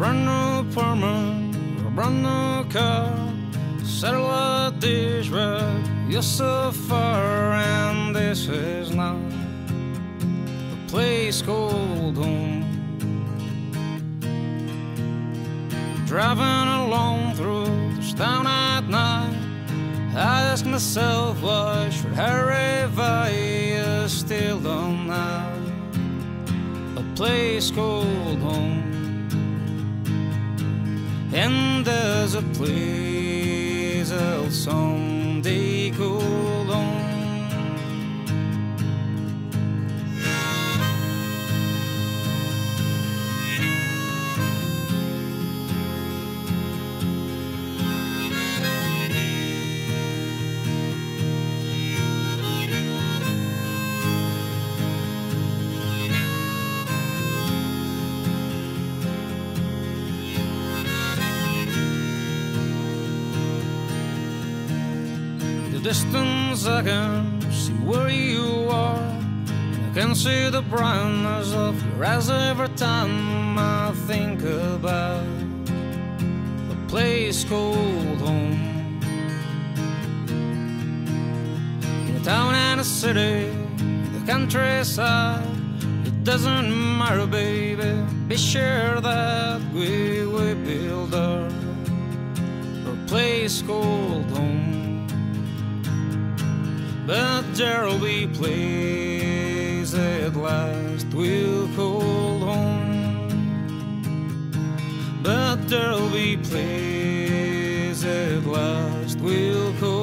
Run no apartment, run no car, settle a dish, but you're so far, and this is not a place called home. Driving alone through this town at night, I ask myself why should I revive? Still don't have a place called home. And there's a place I'll someday distance I can see where you are. I can see the brightness of your eyes every time I think about the place called home. In a town and a city, in the countryside, it doesn't matter, baby. Be sure that we will build our, our place called home. Gerald, please, at last we'll call home. But there'll be at last we'll call